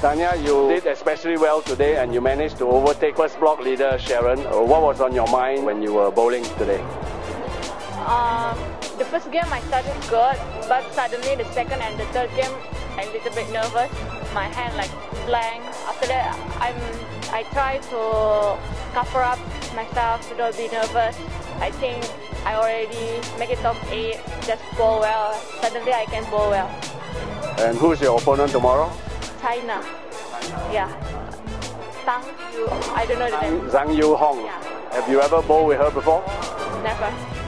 Tanya, you did especially well today and you managed to overtake first block leader Sharon. Uh, what was on your mind when you were bowling today? Um, the first game I started good, but suddenly the second and the third game I'm a little bit nervous. My hand like blank. After that, I'm I try to cover up myself to not be nervous. I think I already make it top eight, just bowl well. Suddenly I can bowl well. And who's your opponent tomorrow? China. Yeah. Tang Yu. I don't know the name. Zhang Yu Hong. Yeah. Have you ever bowled with her before? Never.